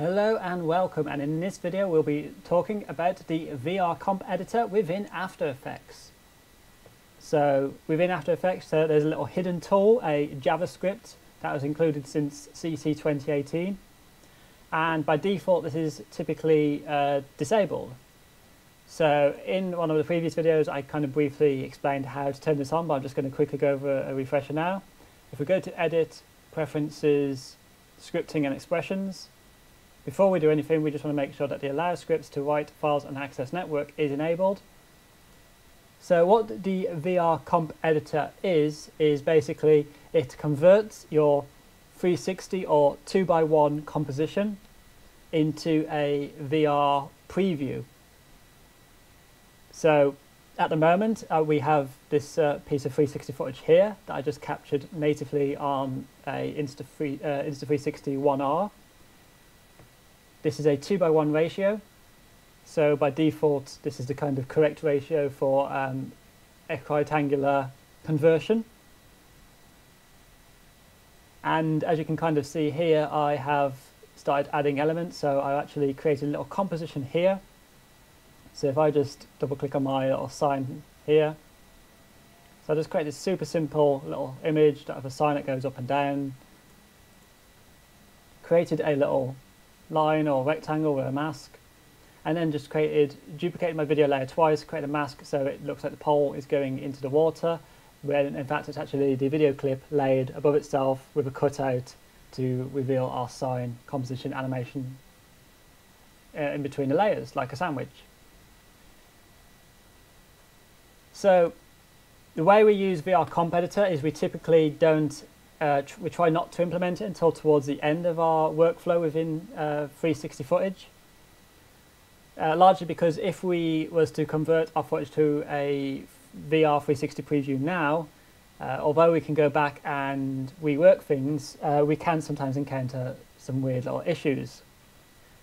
Hello and welcome and in this video we'll be talking about the VR comp editor within After Effects. So within After Effects uh, there's a little hidden tool, a JavaScript that was included since CC 2018 and by default this is typically uh, disabled. So in one of the previous videos I kind of briefly explained how to turn this on but I'm just going to quickly go over a refresher now. If we go to Edit, Preferences, Scripting and Expressions before we do anything, we just want to make sure that the allow scripts to write files and access network is enabled. So what the VR comp editor is, is basically it converts your 360 or 2x1 composition into a VR preview. So at the moment uh, we have this uh, piece of 360 footage here that I just captured natively on a Insta, free, uh, Insta360 1R. This is a 2 by 1 ratio. So by default, this is the kind of correct ratio for um, equirectangular conversion. And as you can kind of see here, I have started adding elements. So I actually created a little composition here. So if I just double click on my little sign here, so I just create this super simple little image have a sign that goes up and down. Created a little line or rectangle with a mask and then just created, duplicated my video layer twice, created a mask so it looks like the pole is going into the water when in fact it's actually the video clip layered above itself with a cutout to reveal our sign composition animation uh, in between the layers like a sandwich. So the way we use VR Comp Editor is we typically don't uh, tr we try not to implement it until towards the end of our workflow within uh, 360 footage. Uh, largely because if we was to convert our footage to a VR 360 preview now, uh, although we can go back and rework things, uh, we can sometimes encounter some weird little issues.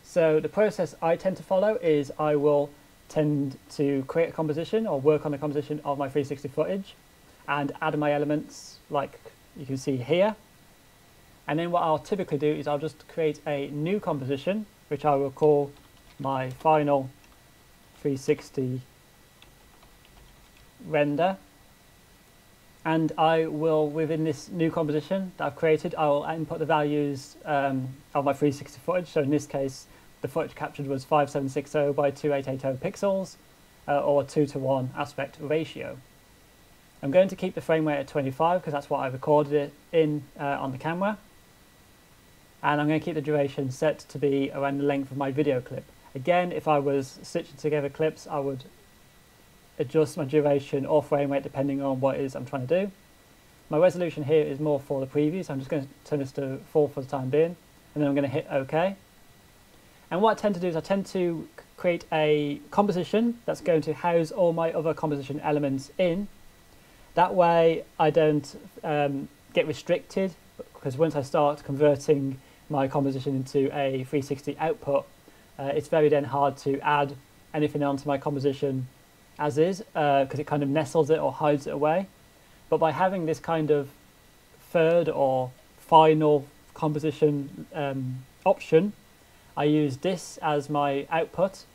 So the process I tend to follow is I will tend to create a composition or work on the composition of my 360 footage and add my elements like you can see here. And then what I'll typically do is I'll just create a new composition, which I will call my final 360 render. And I will, within this new composition that I've created, I will input the values um, of my 360 footage. So in this case, the footage captured was 5760 by 2880 pixels, uh, or 2 to 1 aspect ratio. I'm going to keep the frame rate at 25 because that's what I recorded it in uh, on the camera. And I'm going to keep the duration set to be around the length of my video clip. Again, if I was stitching together clips, I would adjust my duration or frame rate depending on what it is I'm trying to do. My resolution here is more for the preview, so I'm just going to turn this to 4 for the time being, and then I'm going to hit OK. And what I tend to do is I tend to create a composition that's going to house all my other composition elements in that way I don't um, get restricted because once I start converting my composition into a 360 output, uh, it's very then hard to add anything onto my composition as is because uh, it kind of nestles it or hides it away. But by having this kind of third or final composition um, option, I use this as my output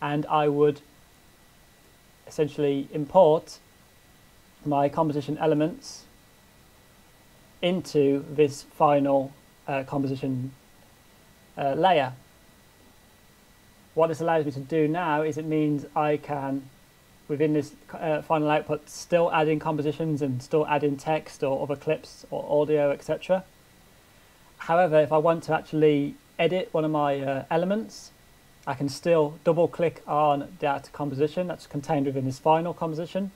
and I would essentially import my composition elements into this final uh, composition uh, layer. What this allows me to do now is it means I can, within this uh, final output, still add in compositions and still add in text or other clips or audio, etc. However, if I want to actually edit one of my uh, elements, I can still double click on that composition that's contained within this final composition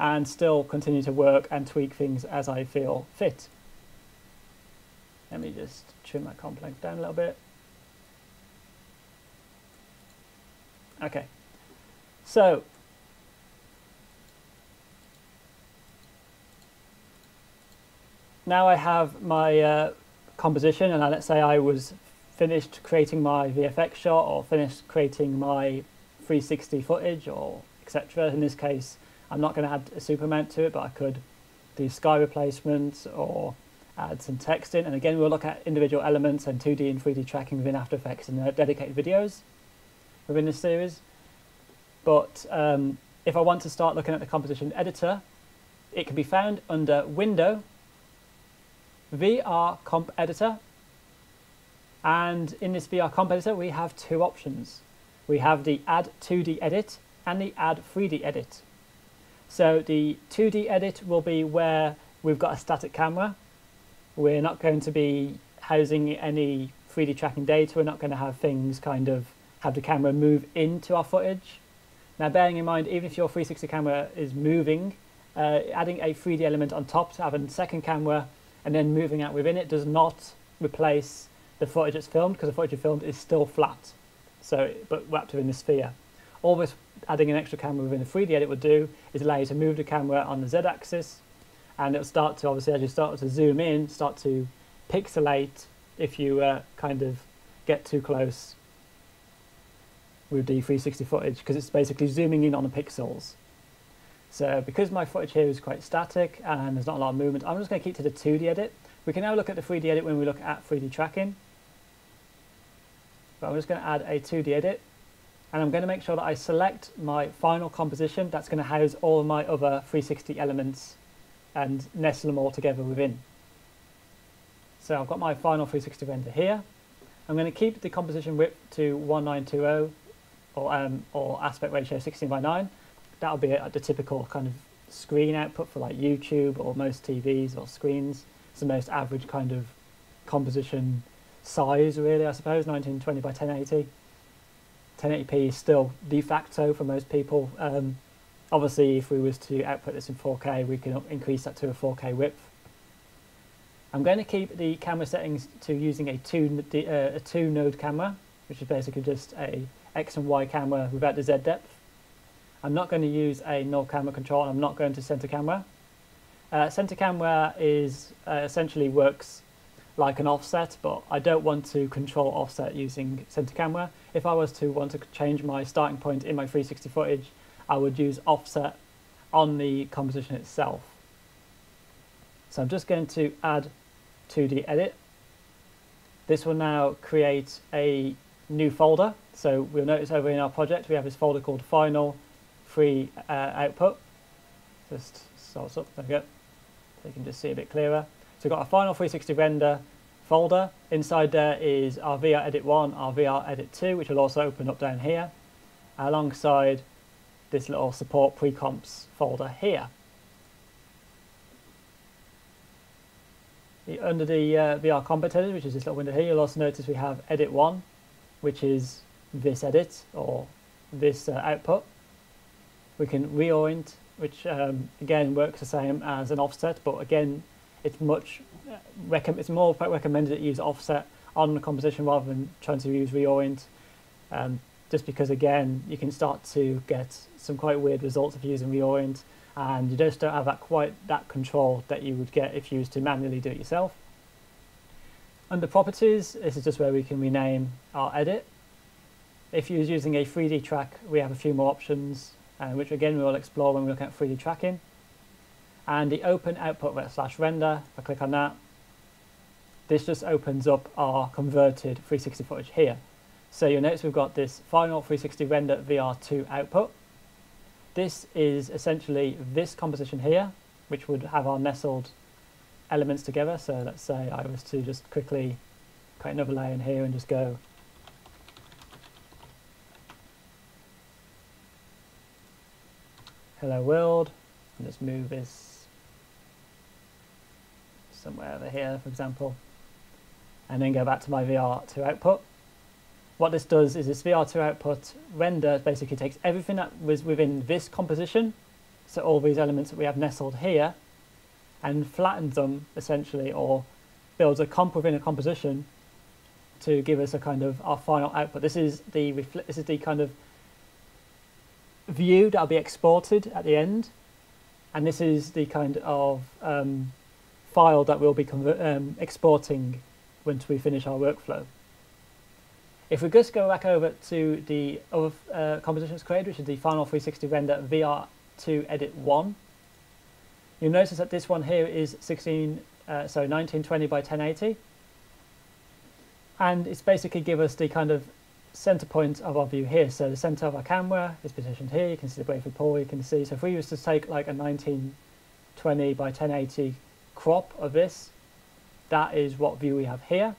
and still continue to work and tweak things as I feel fit. Let me just trim my comp length down a little bit. Okay, so now I have my uh, composition and let's say I was finished creating my VFX shot or finished creating my 360 footage or etc. In this case, I'm not going to add a super mount to it, but I could do sky replacements or add some text in, and again we'll look at individual elements and 2D and 3D tracking within After Effects in dedicated videos within this series. But um, if I want to start looking at the composition editor, it can be found under Window, VR Comp Editor, and in this VR Comp Editor we have two options. We have the Add 2D Edit and the Add 3D Edit. So the 2D edit will be where we've got a static camera. We're not going to be housing any 3D tracking data. We're not going to have things kind of have the camera move into our footage. Now bearing in mind, even if your 360 camera is moving, uh, adding a 3D element on top to have a second camera and then moving out within it does not replace the footage that's filmed because the footage you filmed is still flat, so but wrapped within the sphere. All this adding an extra camera within the 3D edit would do is allow you to move the camera on the z-axis and it'll start to obviously as you start to zoom in start to pixelate if you uh, kind of get too close with the 360 footage because it's basically zooming in on the pixels. So because my footage here is quite static and there's not a lot of movement, I'm just going to keep to the 2D edit. We can now look at the 3D edit when we look at 3D tracking. But I'm just going to add a 2D edit and I'm going to make sure that I select my final composition that's going to house all my other 360 elements and nestle them all together within. So I've got my final 360 render here. I'm going to keep the composition width to 1920 or, um, or aspect ratio 16 by 9. That'll be a, the typical kind of screen output for like YouTube or most TVs or screens. It's the most average kind of composition size really I suppose, 1920 by 1080. 1080p is still de facto for most people. Um, obviously, if we was to output this in 4K, we can increase that to a 4K width. I'm going to keep the camera settings to using a two, uh, a two node camera, which is basically just a X and Y camera without the Z depth. I'm not going to use a null camera control, I'm not going to center camera. Uh, center camera is uh, essentially works like an offset, but I don't want to control offset using center camera. If I was to want to change my starting point in my 360 footage, I would use offset on the composition itself. So I'm just going to add 2D edit. This will now create a new folder. So we'll notice over in our project we have this folder called final free uh, output. Just starts up, there we go. So you can just see a bit clearer. So we've got our final 360 render folder. Inside there is our VR Edit 1, our VR Edit 2, which will also open up down here, alongside this little support pre-comps folder here. Under the uh, VR comp editor, which is this little window here, you'll also notice we have Edit 1, which is this edit or this uh, output. We can reorient, which um, again works the same as an offset, but again it's much it's more recommended that you use offset on the composition rather than trying to use reorient. Um, just because again you can start to get some quite weird results if you using reorient and you just don't have that quite that control that you would get if you used to manually do it yourself. Under properties, this is just where we can rename our edit. If you're using a 3D track, we have a few more options, uh, which again we will explore when we look at 3D tracking and the open output slash render, if I click on that, this just opens up our converted 360 footage here. So you'll notice we've got this final 360 render VR2 output. This is essentially this composition here, which would have our nestled elements together. So let's say I was to just quickly create another layer in here and just go hello world and just move this somewhere over here, for example, and then go back to my VR2 output. What this does is this VR2 output render basically takes everything that was within this composition, so all these elements that we have nestled here, and flattens them essentially, or builds a comp within a composition to give us a kind of our final output. This is the this is the kind of view that'll be exported at the end, and this is the kind of um, file that we'll be um, exporting once we finish our workflow. If we just go back over to the other uh, compositions created, which is the Final 360 Render VR2 Edit 1, you'll notice that this one here is 16 uh, uh, so 1920 by 1080. And it's basically give us the kind of center point of our view here. So the center of our camera is positioned here. You can see the Brayford Pool. You can see. So if we was to take like a 1920 by 1080 crop of this, that is what view we have here.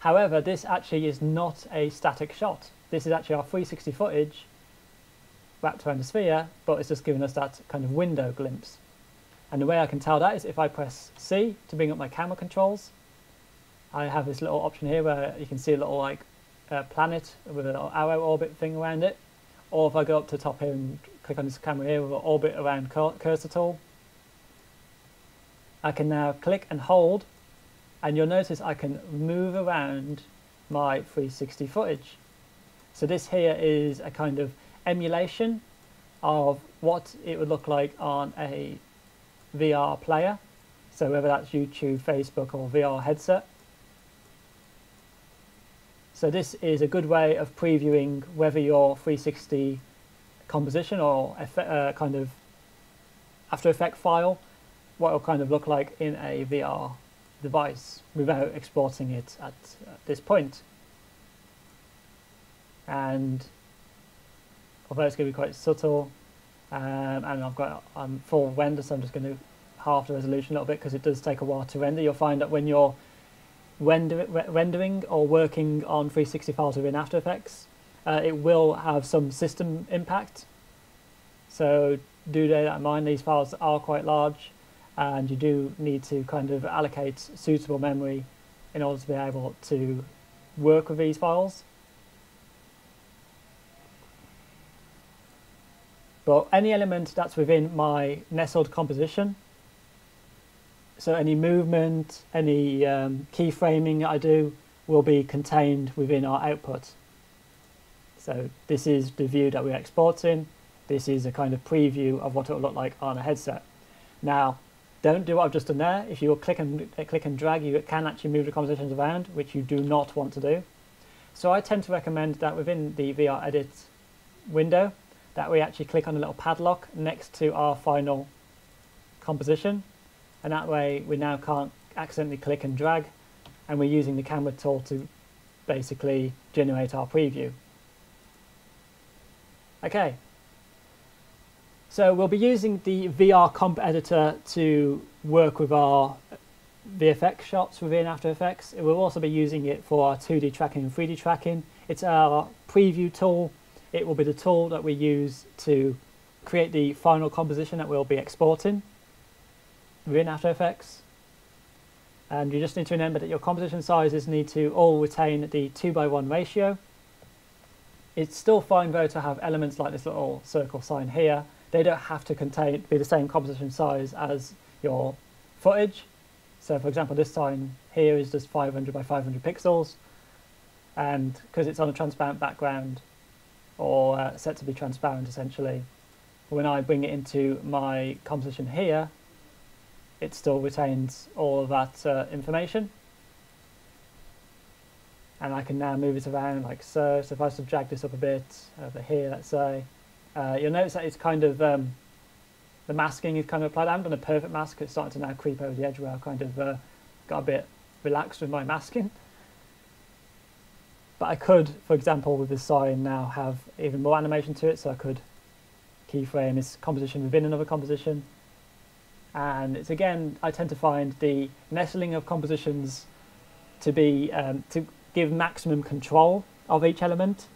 However, this actually is not a static shot. This is actually our 360 footage wrapped around the sphere, but it's just giving us that kind of window glimpse. And the way I can tell that is if I press C to bring up my camera controls, I have this little option here where you can see a little like uh, planet with a little arrow orbit thing around it. Or if I go up to the top here and click on this camera here with an orbit around cursor tool, I can now click and hold and you'll notice I can move around my 360 footage. So this here is a kind of emulation of what it would look like on a VR player. So whether that's YouTube, Facebook or VR headset. So this is a good way of previewing whether your 360 composition or uh, kind of After Effect file, what it'll kind of look like in a VR device without exporting it at, at this point. And although it's going to be quite subtle, um, and I've got I'm full render, so I'm just going to half the resolution a little bit because it does take a while to render. You'll find that when you're render rendering or working on 360 files within After Effects, uh, it will have some system impact. So do bear that in mind, these files are quite large and you do need to kind of allocate suitable memory in order to be able to work with these files. But any element that's within my nestled composition, so any movement, any um, keyframing I do will be contained within our output. So this is the view that we're exporting. This is a kind of preview of what it will look like on a headset. Now, don't do what I've just done there. If you click and uh, click and drag, you can actually move the compositions around, which you do not want to do. So I tend to recommend that within the VR Edit window, that we actually click on a little padlock next to our final composition. And that way we now can't accidentally click and drag, and we're using the camera tool to basically generate our preview. Okay, so we'll be using the VR comp editor to work with our VFX shots within After Effects. We'll also be using it for our 2D tracking and 3D tracking. It's our preview tool. It will be the tool that we use to create the final composition that we'll be exporting within After Effects. And you just need to remember that your composition sizes need to all retain the 2 by 1 ratio. It's still fine though to have elements like this little circle sign here they don't have to contain be the same composition size as your footage. So for example, this sign here is just 500 by 500 pixels, and because it's on a transparent background, or uh, set to be transparent essentially, when I bring it into my composition here, it still retains all of that uh, information. And I can now move it around like so. So if I just drag this up a bit over here, let's say, uh, you'll notice that it's kind of, um, the masking is kind of applied. I haven't done a perfect mask, it's starting to now creep over the edge where I've kind of uh, got a bit relaxed with my masking. But I could, for example, with this sign now have even more animation to it, so I could keyframe this composition within another composition. And it's again, I tend to find the nestling of compositions to be um, to give maximum control of each element.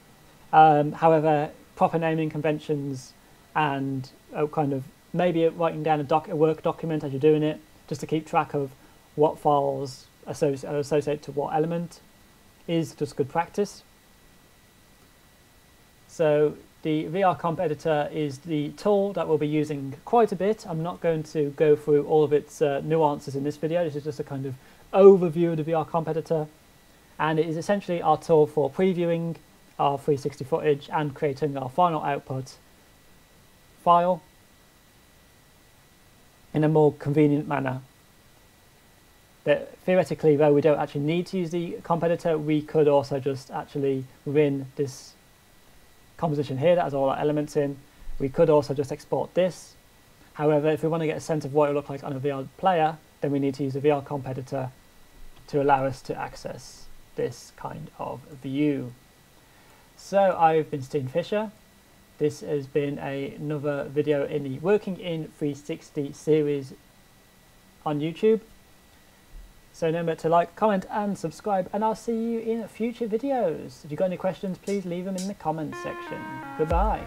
Um, however, proper naming conventions and uh, kind of maybe writing down a, doc, a work document as you're doing it, just to keep track of what files associ- are associated to what element is just good practice. So the VR Comp Editor is the tool that we'll be using quite a bit. I'm not going to go through all of its uh, nuances in this video. This is just a kind of overview of the VR Comp Editor. And it is essentially our tool for previewing our 360 footage and creating our final output file in a more convenient manner. That theoretically, though we don't actually need to use the comp editor, we could also just actually within this composition here that has all our elements in, we could also just export this. However, if we want to get a sense of what it would look like on a VR player, then we need to use a VR comp editor to allow us to access this kind of view. So I've been Stephen Fisher. This has been a, another video in the Working in 360 series on YouTube. So remember to like, comment and subscribe and I'll see you in future videos. If you've got any questions, please leave them in the comments section. Goodbye.